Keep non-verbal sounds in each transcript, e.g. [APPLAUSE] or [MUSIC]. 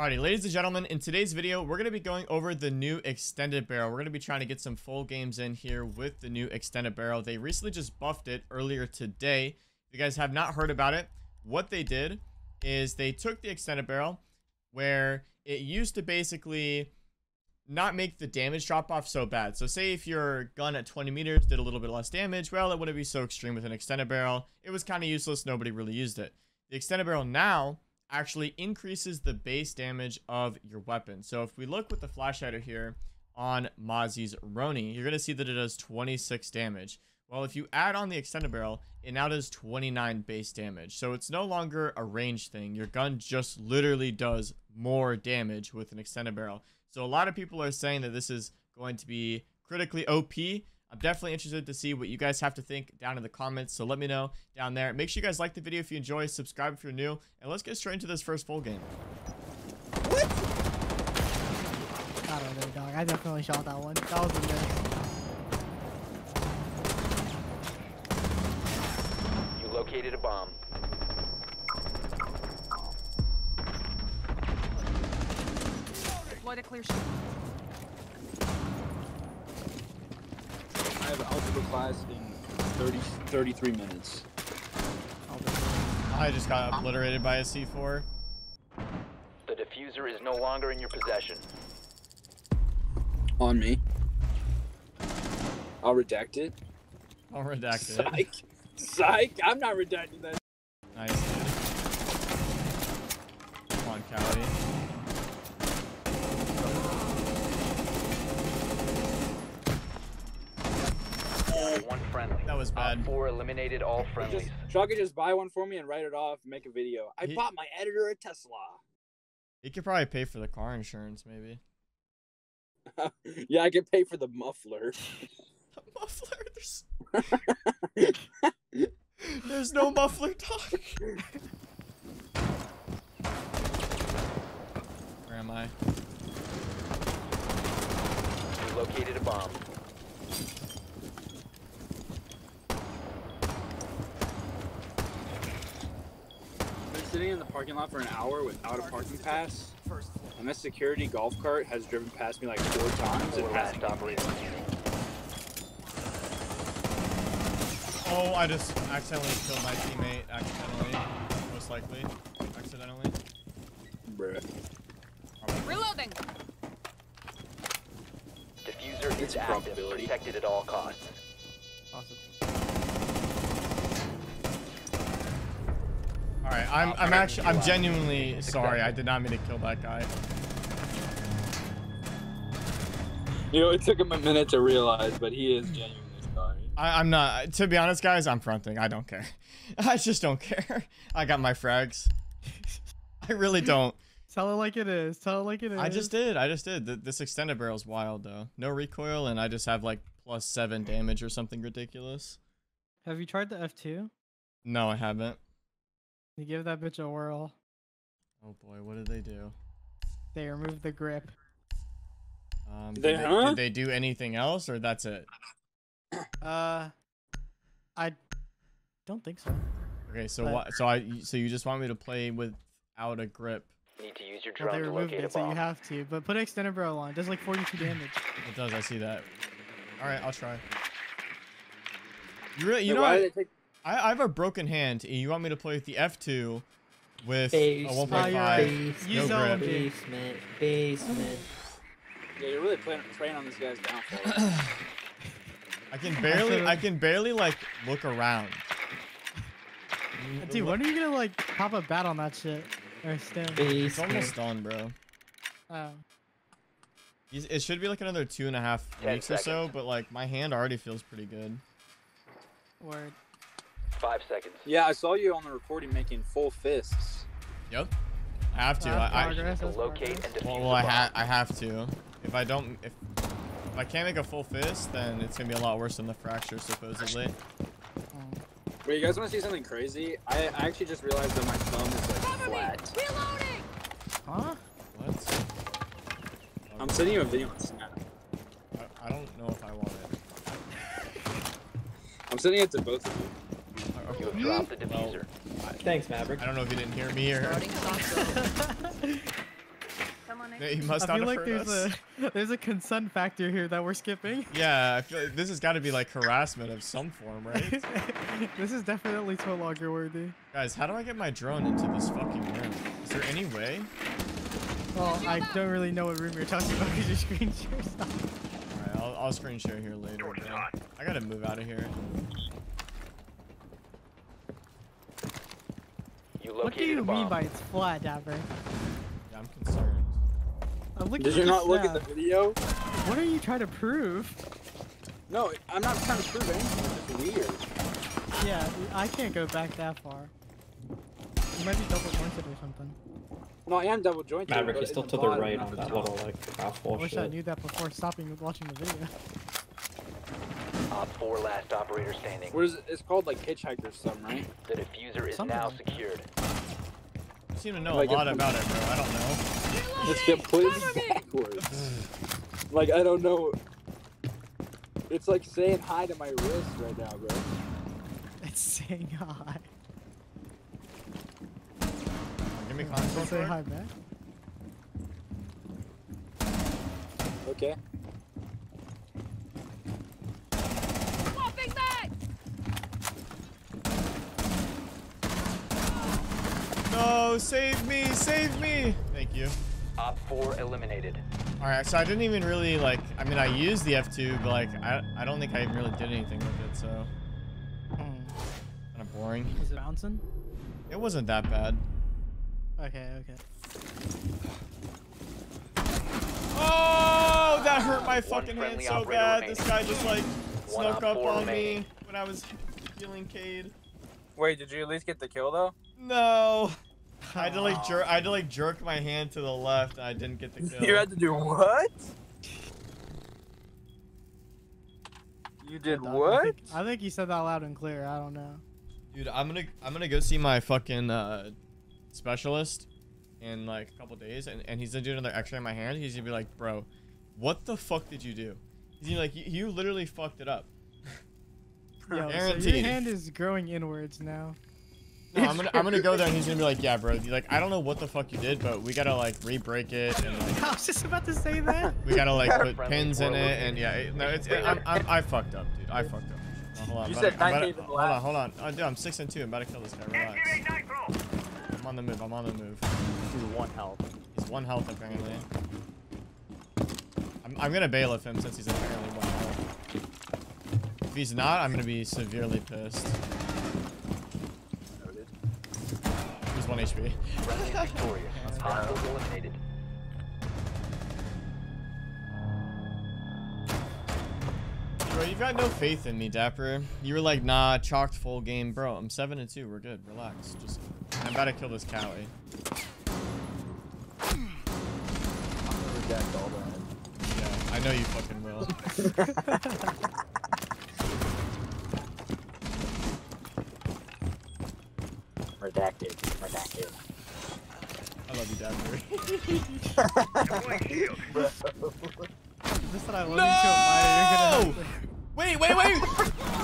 Alrighty, ladies and gentlemen, in today's video, we're going to be going over the new extended barrel. We're going to be trying to get some full games in here with the new extended barrel. They recently just buffed it earlier today. If you guys have not heard about it, what they did is they took the extended barrel where it used to basically not make the damage drop off so bad. So say if your gun at 20 meters did a little bit less damage, well, it wouldn't be so extreme with an extended barrel. It was kind of useless. Nobody really used it. The extended barrel now actually increases the base damage of your weapon. So if we look with the flash here on Mozzie's Roni, you're going to see that it does 26 damage. Well, if you add on the extended barrel, it now does 29 base damage. So it's no longer a range thing. Your gun just literally does more damage with an extended barrel. So a lot of people are saying that this is going to be critically OP. I'm definitely interested to see what you guys have to think down in the comments. So let me know down there. Make sure you guys like the video if you enjoy, subscribe if you're new, and let's get straight into this first full game. What? I don't know, dog. I definitely shot that one. That was a miss. You located a bomb. Deploy to clear shot. I have algebra class in 30, 33 minutes. I just got obliterated by a C4. The diffuser is no longer in your possession. On me. I'll redact it. I'll redact it. Psych. Psych. I'm not redacting that. Nice, dude. Come on, Callie. One friendly. That was bad. Op four eliminated all friendlies. Just, Shaw could just buy one for me and write it off and make a video. I He- bought my editor a Tesla. He could probably pay for the car insurance, maybe. [LAUGHS] yeah, I could pay for the muffler. [LAUGHS] The muffler. There's, [LAUGHS] there's no muffler talk. Where am I? You located a bomb. Sitting in the parking lot for an hour without a parking pass, and this security golf cart has driven past me like four times and Four hasn't last given me operator standing. Oh, I just accidentally killed my teammate. Accidentally. Most likely. Accidentally. Bruh. Reloading. Diffuser It's is a active. probability. Protected at all costs. Alright, I'm I'm actually I'm genuinely sorry. I did not mean to kill that guy. You know, it took him a minute to realize, but he is genuinely sorry. I, I'm not to be honest, guys, I'm fronting. I don't care. [LAUGHS] I just don't care. [LAUGHS] I got my frags. [LAUGHS] I really don't. Tell it like it is. Tell it like it is. I just did. I just did. Th- This extended barrel's wild though. No recoil, and I just have like plus seven damage or something ridiculous. Have you tried the F2? No, I haven't. You give that bitch a whirl. Oh boy, what did they do? They remove the grip. Um, They- did, they, huh? did they do anything else, or that's it? Uh, I don't think so. Okay, so But- what? So I, so you just want me to play without a grip? Need to use your Well, drone they to removed locate it, so you have to. But put extended barrel on. It does like 42 damage. It does. I see that. All right, I'll try. You really, you Wait, know, why what? did they take I, I have a broken hand. and You want me to play with the F2 with a 1.5? Use no zone, grip. basement, basement. Yeah, you're really playing, preying on this guy's downfall. [COUGHS] I can barely, I can barely like look around. Dude, when are you gonna like pop a bat on that shit? Or stem? It's almost done, bro. Oh. It should be like another two and a half Ten weeks or so, but like my hand already feels pretty good. Word. Five seconds. yeah, I saw you on the recording making full fists. Yep. I have to. That's I, I, progress, To that's locate and well, well, I, the ha. I have to. If I don't, if, if I can't make a full fist, then it's gonna be a lot worse than the fracture, supposedly. Oh. Wait, you guys want to see something crazy? I, I actually just realized that my thumb is like flat. Reloading. Huh? What? I'm sending you a video on Snap. I, I don't know if I want it. I'm sending it to both of you. You have hmm? dropped the diffuser. Thanks, Maverick. I don't know if you didn't hear me or. Starting [LAUGHS] stop zone. Yeah, He must I feel have like there's us. a [LAUGHS] there's a consent factor here that we're skipping. [LAUGHS] Yeah, I feel like this has got to be like harassment of some form, right? this is definitely so longer worthy. Guys, how do I get my drone into this fucking room? Is there any way? Well, I don't really know what room you're talking about because your screen shares stuff. Alright, I'll, I'll screen share here later. bro. I gotta move out of here. What do you bomb. mean by it's flat, Dapper? Yeah, I'm concerned. I'm looking Did at you the not look at the video? What are you trying to prove? No, I'm not trying to prove anything. It's just weird. Yeah, I can't go back that far. You might be double jointed or something. No, I am double jointed. Maverick but is still in to the right on the that little like half I wall wish I knew that before stopping watching the video. Op 4 last operator standing. What is it? It's called like hitchhiker's thumb, right? The diffuser is Something now secured. You seem to know Like a a- lot about it, bro. I don't know. It's completely backwards. like I don't know. It's like saying hi to my wrist right now, bro. [LAUGHS] It's saying hi. Give me Does console say hi back? Okay. No, save me, save me. Thank you. Op 4 eliminated. All right, so I didn't even really like. I mean, I used the F2, but like, I I don't think I even really did anything with it. So Hmm. kind of boring. Is it bouncing? It wasn't that bad. Okay, okay. Oh, that hurt my fucking hand so bad. remaining. This guy just like One snuck up on remaining. me when I was [LAUGHS] healing Cade. Wait, did you at least get the kill though? No. I had to like jerk. I had to like jerk my hand to the left. And I didn't get the [LAUGHS] kill. You had to do what? You did I what? think, I think you said that loud and clear. I don't know. Dude, I'm gonna I'm gonna go see my fucking uh, specialist in like a couple days, and, and he's gonna do another X-ray in my hand. He's gonna be like, bro, what the fuck did you do? He's gonna be like, you, you literally fucked it up. Yo, [LAUGHS] so your hand is growing inwards now. No, I'm gonna I'm gonna go there, and he's gonna be like, yeah, bro, like I don't know what the fuck you did, but we gotta like re-break it, and like [LAUGHS] I was just about to say that. [LAUGHS] we gotta like put pins in it, and yeah, it, no, it's it, I'm, I'm I fucked up, dude. I fucked up. Oh, hold on, You said about to- I'm 98 about to- to hold on, hold on. Oh, dude, I'm six and two. I'm about to kill this guy. Relax. I'm on the move. I'm on the move. Dude, one health. He's one health apparently. I'm, I'm gonna bailiff him since he's apparently one health. If he's not, I'm gonna be severely pissed. He's one HP. Victorious. Hostiles eliminated. Bro, you've got no faith in me, Dapper. You were like, nah, chalked full game, bro. I'm seven and two. We're good. Relax. Just, I'm about to kill this Callie. Eh? Reject all that. Yeah, I know you fucking will. [LAUGHS] [LAUGHS] Redacted. Redacted. I love you, Dapper. [LAUGHS] Just that I love you. You're No! Wait, wait, wait! [LAUGHS]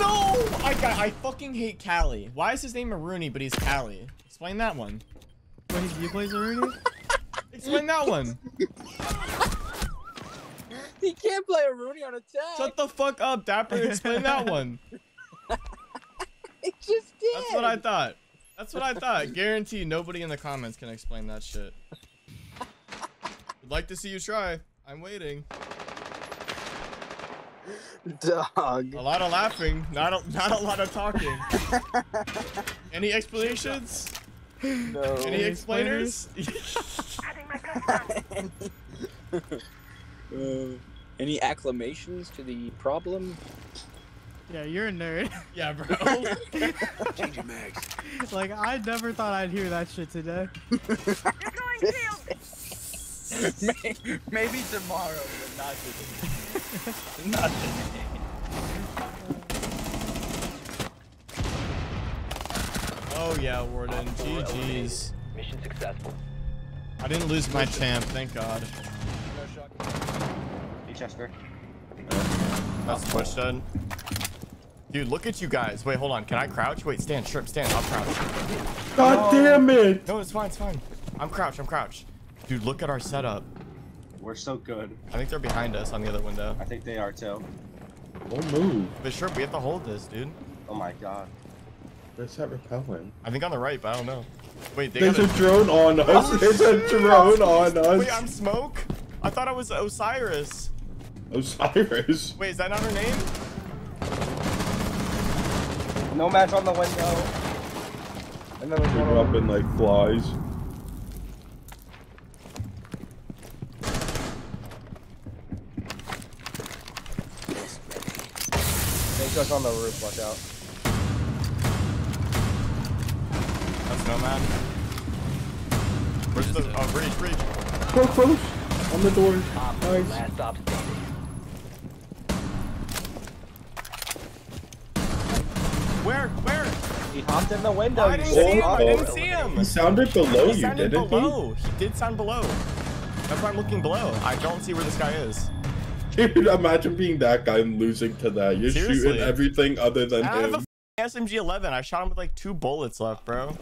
no! I got. I fucking hate Callie. Why is his name Rooney, but he's Callie? Explain that one. When he you plays Rooney? Explain that one. [LAUGHS] He can't play a Rooney on attack. Shut the fuck up, Dapper. Explain that one. He just did. That's what I thought. That's what I thought. Guarantee nobody in the comments can explain that shit. Would like to see you try. I'm waiting. Dog. A lot of laughing, not a, not a lot of talking. Any explanations? No. Any explainers? [LAUGHS] Uh, any acclamations to the problem? Yeah, you're a nerd. [LAUGHS] yeah, bro. [LAUGHS] like I never thought I'd hear that shit today. [LAUGHS] May- Maybe tomorrow, but not today. not today. Oh yeah, Warden. Op 4 GG's. Mission successful. I didn't lose my champ, thank God. Chester. That's Twitch done. Dude, look at you guys. Wait, hold on. Can I crouch? Wait, stand, shrimp, stand. I'll crouch. God damn it! No, it's fine, it's fine. I'm crouched, I'm crouched. Dude, look at our setup. We're so good. I think they're behind us on the other window. I think they are too. Don't move. But sure, we have to hold this, dude. Oh my god. Where's that repelling? I think on the right, but I don't know. Wait, they There's got a drone on oh, us. There's a drone on us. Wait, I'm Smoke? I thought I was Osiris. Osiris. Wait, is that not her name? No match on the window. And then there's They're one on dropping like flies. They took on the roof, watch out. That's Nomad. Where's the... Uh, oh, breach, breach. Close, close. On the door. Op four, Nice. last stop standing. Where? Where? He hopped in the window. Oh, I didn't see him. I didn't see him. He sounded below He you, sounded didn't below. He did sound below. That's why I'm looking below. I don't see where this guy is. he? Dude, imagine being that guy and losing to that. You're Seriously. shooting everything other than I have a SMG-11. I shot him with like two bullets left, bro.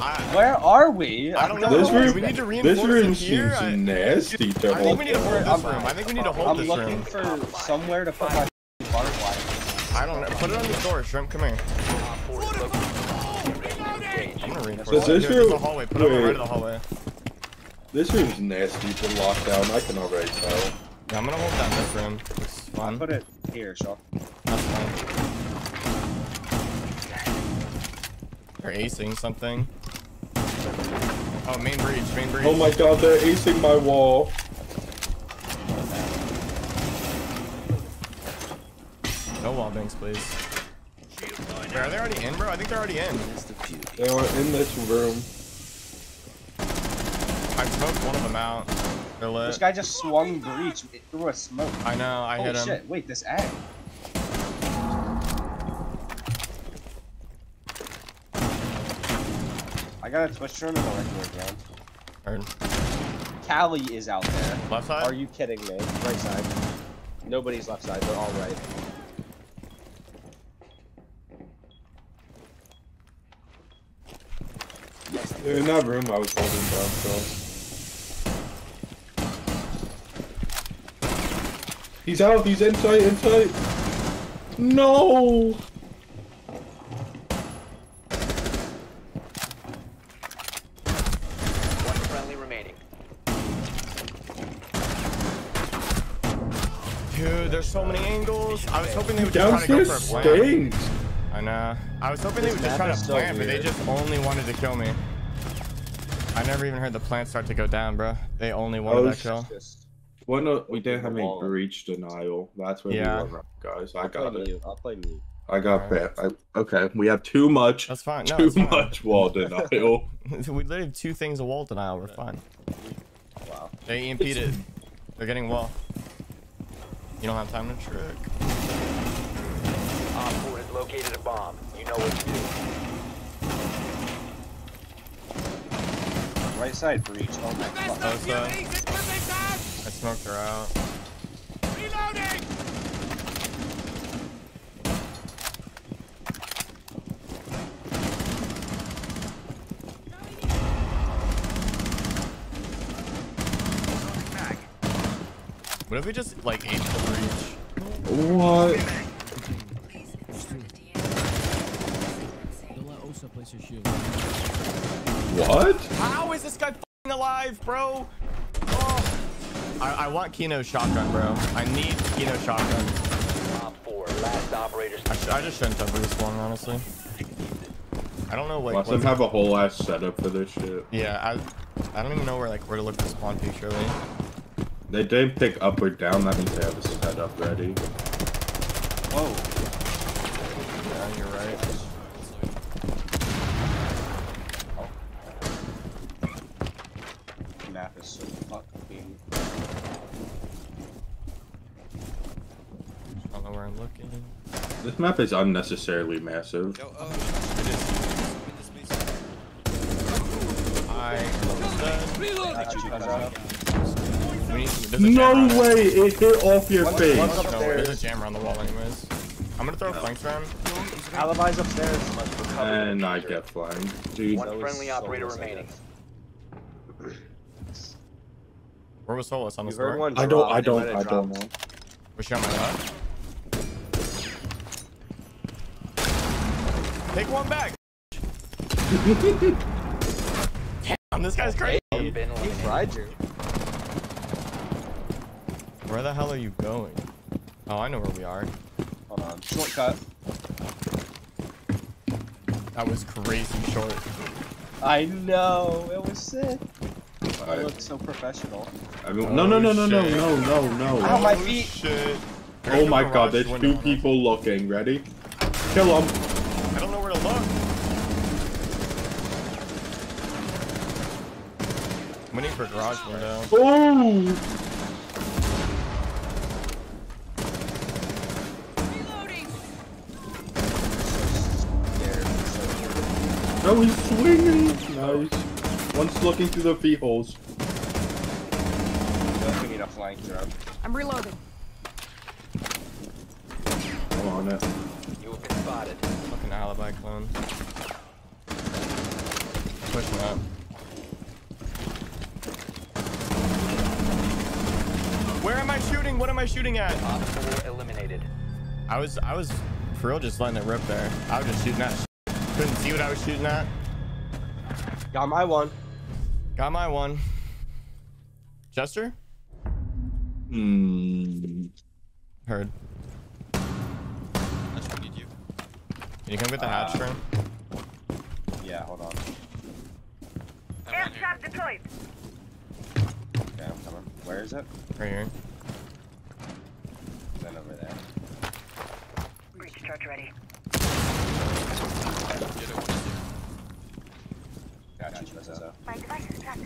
I, Where are we? I don't know. This room- we need to This room it here? seems I, nasty to I think hold we need to hold this room. I think we need to hold I'm this looking for somewhere to put my barbed wire. I don't know. Put it on the door, Shrimp. Come here. Op is I'm gonna reinforce Does this Here, there's a room- hallway. Put it wait. right of the hallway. This room's nasty to lock down. I can already tell. Yeah, I'm gonna hold down this room. It's fun. Put it here, Shaw. That's fine. They're acing something. Oh, main breach, main breach. Oh my god, they're acing my wall. No wall banks, please. Wait, are they already in, bro? I think they're already in. They are in this room. I smoked one of them out. They're lit. This guy just swung breach through a smoke. I know, I Holy hit him. shit, wait, this egg. I got a twitch room in the regular ground. Heard. Callie is out there. Left side? Are you kidding me? Right side. Nobody's left side, they're all right. In that room I was holding down, so. He's out, he's inside, inside. No! One friendly remaining. Dude, there's so many angles. I was hoping they would just try to go Downstairs for a plant. stinks. I know. I was hoping they This would just map try to so plant, but they just only wanted to kill me. I never even heard the plant start to go down, bro. They only wanted Oh, that kill. Just, Well, no, we didn't have any breach denial. That's where Yeah. we were, guys. I I'll got it. mute. I'll play mute. I got Alright. that. I, okay, we have too much. That's fine. No, too it's fine. much wall [LAUGHS] denial. [LAUGHS] we literally have two things of wall denial. We're fine. Wow. They EMP'd it. They're getting wall. You don't have time to trick. Op four has located a bomb. You know what to do. Right side breach. Oh my fuck. Bosa. I smoked her out. Reloading! What if we just like ate the breach? what? Don't let Osa place your shield. What? How is this guy fing alive, bro? Oh. I, I want Kino shotgun, bro. I need Kino shotgun. Op four, last operators. I, I just shouldn't have respawned, honestly. I don't know, like, Let them what's- have a whole ass setup for this shit. yeah, I, I don't even know where, like, where to look for spawn peaks, really. They didn't pick up or down. That means they have a setup ready. Whoa. Yeah, you're right. Map is so fucking. I don't know where I'm looking. This map is unnecessarily massive. Oh, I I got you guys up. we need, there's a No way! It hit off your One's- face. one's No, upstairs. there's a jammer on the wall, anyways. I'm gonna throw a flanks around. Alibi's upstairs. Must recover the And I get flamed. Dude, One That was friendly so operator nice, remaining. Where was Solis on the You heard store? one I don't. I don't. I don't dropped. know. Was she on my left? Take one back. [LAUGHS] Damn, this guy's crazy. He eliminated. fried you. Where the hell are you going? Oh, I know where we are. Hold on. Shortcut. That was crazy short. I know. It was sick. Oh, I look so professional. I mean, no, no, no, no, no, no, no, no. Ow, my Oh, feet. Shit. Oh my god, there's two people looking. Ready? Kill them. us. I don't know where to look. I'm waiting for garage window. Oh! No, he's swinging. Nice. One's looking through the feet holes. I we need a flank drop. I'm reloading. I'm on it. You have been spotted. Fucking alibi clone. Pushing up. Where am I shooting? What am I shooting at? Op 4 eliminated. I was, I was, for real, just letting it rip there. I was just shooting at. Couldn't see what I was shooting at. Got my one. Got my one. Chester? Hmm. Heard. That's what we need you. Can you come get the hatch, Uh, turn? Yeah, hold on. I want deployed. Okay, I'm coming. Where is it? Right here. Then over there. Breach charge ready. The other one is there. Got you, Lizzo. My device is trapped.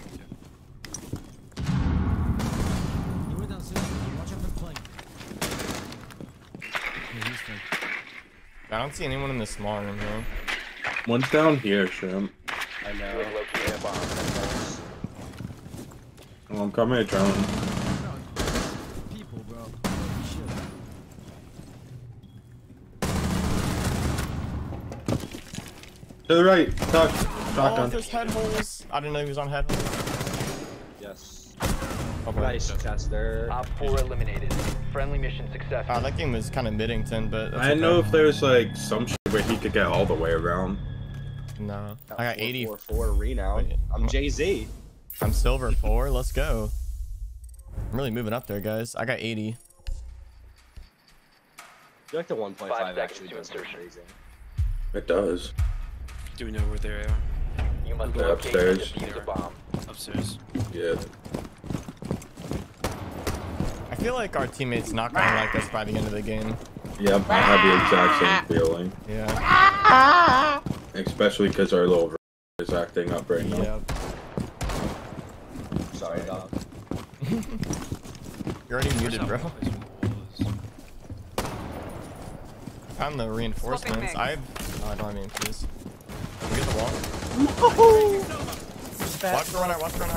I don't see anyone in the small room here. One's down here, Shrimp. I You know. Have located a bomb. Oh, I'm coming at drone. To the right. Tuck. Oh, Shotgun. there's head holes. I didn't know he was on head holes. Yes. Oh. Nice, Chester. Op 4 eliminated. Friendly mission successful. Uh, that game was kind of Middington, but I didn't know okay. if there's like some shit where he could get all the way around. No, I got 80. 4 4 renown. I'm I'm- Jay Z. I'm silver four. Let's go. I'm really moving up there, guys. I got 80. I feel like the 1.5 actually does to crazy. It does. Do we know where they are? You must They're upstairs. defuse a bomb. Upstairs. Yeah. I feel like our teammates not gonna like us by the end of the game. Yep, I have the exact same feeling. Yeah. Especially because our little is acting up right now. Yep. Sorry, dog. [LAUGHS] You're already muted, bro. Place where the. [LAUGHS] Found the reinforcements. I have. Oh, I don't have any keys. Can we get the wall? Watch the run out. Watch the run out.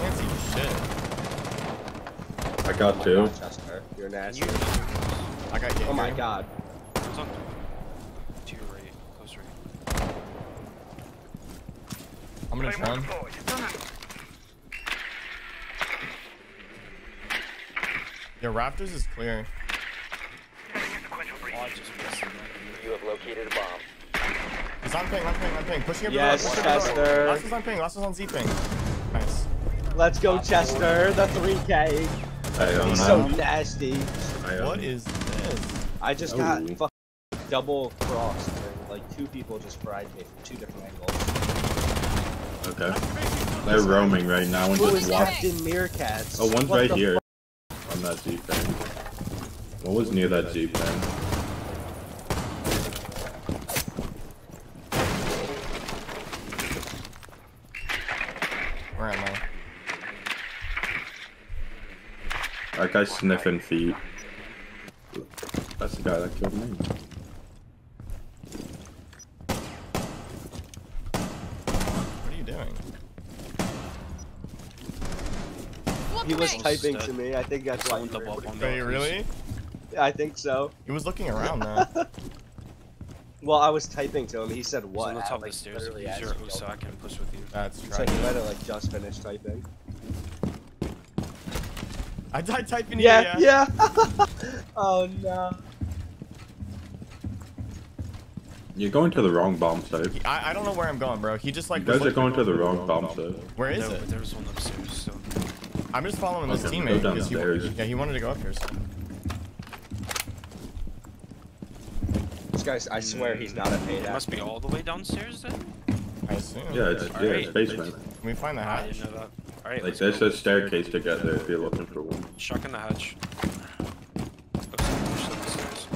Can't see shit. I got two. Chester, you're nasty. You, I got Oh my god. Who's on to your right, close right. I'm gonna run. Your rafters is clear. Oh, I just missed it. You have located a bomb. He's on ping, on ping, on ping. Pushing up Yes, the door. pushing up the door. Chester. Last was on ping, last was on Z ping. Nice. Let's go, Chester. The 3K. I don't He's know. so nasty. I, What is this? I just got Ooh. double crossed. Like two people just fried me from two different angles. Okay. They're roaming right now and Who is just walk. Captain Meerkats? Oh, one's What right here on that jeep thing. What was near that jeep thing? Where am I? That guy's sniffing feet. That's the guy that killed me. What are you doing? He was typing to- to me. I think that's why. Someone you heard double up me. Wait, really? I think so. He was looking around though. [LAUGHS] Well, I was typing to him. He said He's what? on the at, top of the stairs. literally Use your he yelled. I can push with you. That's So right. he might have like just finished typing. I died typing Yeah, you, yeah. [LAUGHS] oh no. You're going to the wrong bomb site. I, I don't know where I'm going, bro. He just like You was guys are going to the wrong bomb site. Where is no, it? but there was one upstairs, so. I'm just following this Okay, go teammate because he, yeah, he wanted to go up here. So. This guy's. I swear he's not a paid It must be all the way downstairs then? I assume. Yeah, it's, yeah, it's basement. Can we find the I hatch? didn't know that. Alright, Like, there's go. a staircase to get there if you're looking for one. Shotgun the hatch. Looks like push up the stairs.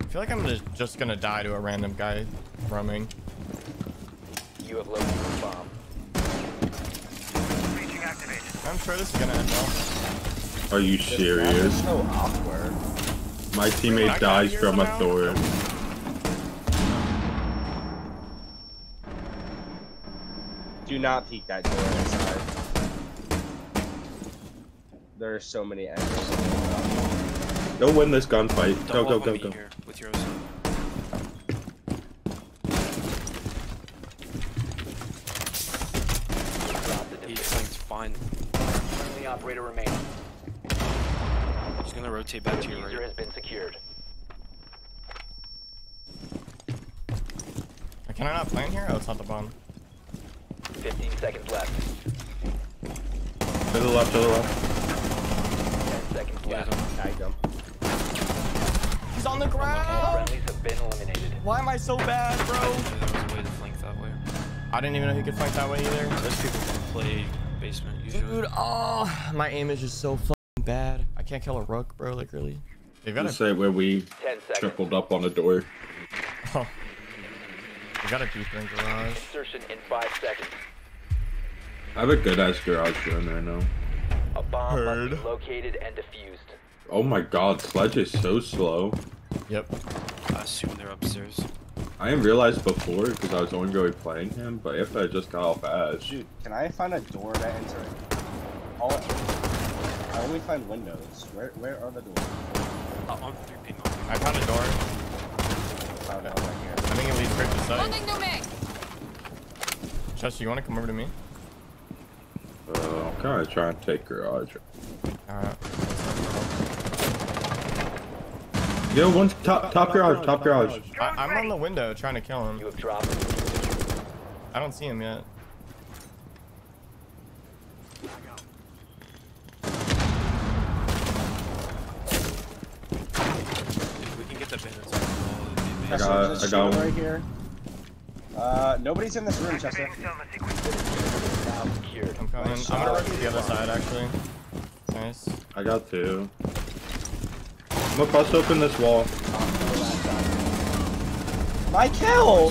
I feel like I'm just, just gonna die to a random guy roaming. You have located the bomb. I'm sure this is gonna end well. Are you This map is serious? so awkward. My teammate got dies from a somehow? Thor. Do not peek that door inside. There are so many angles. Go win this gunfight. Go, Don't go, go, go. with your OSA. Drop He's diffuser. flanked fine. Friendly operator remaining. He's gonna rotate back to your Diffuser right. has been secured. Can I not plan here? Oh, it's not the bomb. 15 seconds left. To the left, to the left. 10 seconds Yeah, left. Tagged him. He's on the ground! friendlies have been eliminated. Why am I so bad, bro? There was a way to flank that way. I didn't even know he could fight that way either. Those people can play basement usually. Dude, oh, my aim is just so fucking bad. I can't kill a rook, bro, like really. They've got You a, say where we tripled up on a door. oh. They got a deeper in garage. Insertion in 5 seconds. I have a good ass garage gun right now. A bomb Heard. must be located and defused. Oh my god, Sledge is so slow. Yep. I assume they're upstairs. I didn't realize before because I was only going playing him, but if I just got off ash. Dude, can I find a door to enter? All I only find windows. Where where are the doors? Uh, on 3 ping I found a door. Found one right here. I think it leads straight to site. Holding to me. Chester, you want to come over to me? Uh, I'm kind of trying to take garage. Alright. Yo, one's top, top garage, top garage. I, I'm on the window trying to kill him. You have dropped. I don't see him yet. If we can get the bandits on the wall, it'd be I got- I got one. right here. Uh, nobody's in this room, Chester. Now secured. I'm coming. I'm gonna shot. rush to the other side, actually. Nice. I got two. I'm gonna bust open this wall. My kill!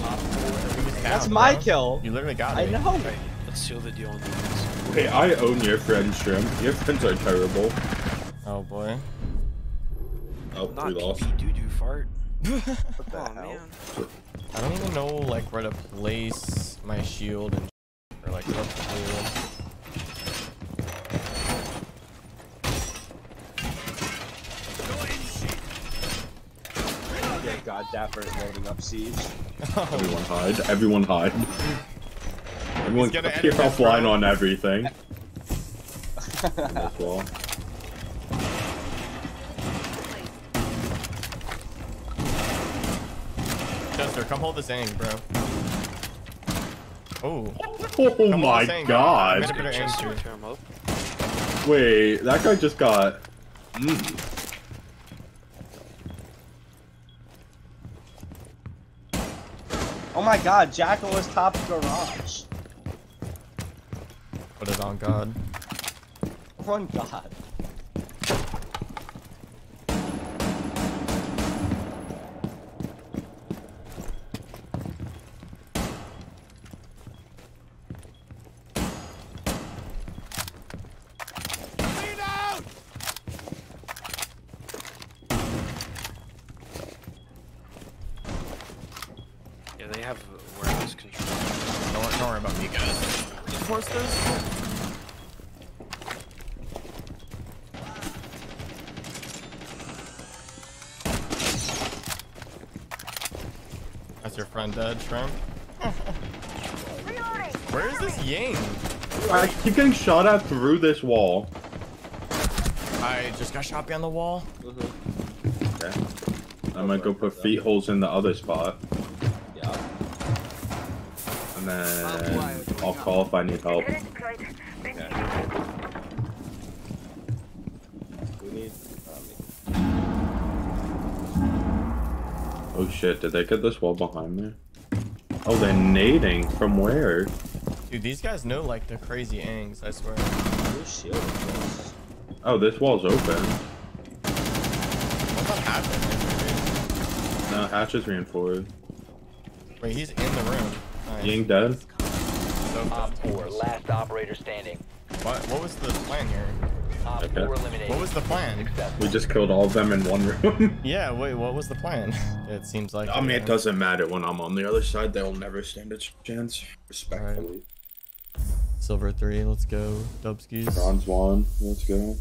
That's down, my kill. You literally got me. I know. Alright, let's seal the deal on the ones. Hey, I own your friends, Shrimp. Your friends are terrible. Oh boy. Oh, Not we lost. pee doo doo fart. What the Oh hell? man. I don't even know like where to place my shield and or like what to do. Yeah, God, Dapper is loading up siege. [LAUGHS] Everyone hide. Everyone hide. Everyone gonna appear edit this, offline on everything. [LAUGHS] On this come hold this angle, bro. Oh. Oh my saying, god. made a better aim Chester, too. tear him up. Wait, that guy just got. Mm. Oh my god, Jackal is top garage. What is on God? My god. Yeah, they have awareness control. Don't, wor- don't worry about me, guys. Force this. your friend dead, Shrimp? [LAUGHS] Where is this Ying? I keep getting shot at through this wall. I just got shot behind the wall. Mm-hmm. Okay. I'm gonna go put feet holes in the other spot, Yeah. and then I'll call if I need help. Unit Okay. We need. Um, Oh shit, did they get this wall behind me? Oh, they're nading from where? Dude, these guys know like the crazy angs, I swear. who's shielding? Oh, this wall's open. What about Hatch? No, hatch is reinforced. Wait, he's in the room. Nice. Ying dead? So Op 4, last operator standing. what, what was the plan here? Op Okay. 4 eliminated. What was the plan? Successful. We just killed all of them in one room. [LAUGHS] Yeah, wait, what was the plan? [LAUGHS] It seems like. I mean, it doesn't matter when I'm on the other side. They'll never stand a chance. Respectfully. Silver 3, let's go. Dubskis. Bronze one. Let's go.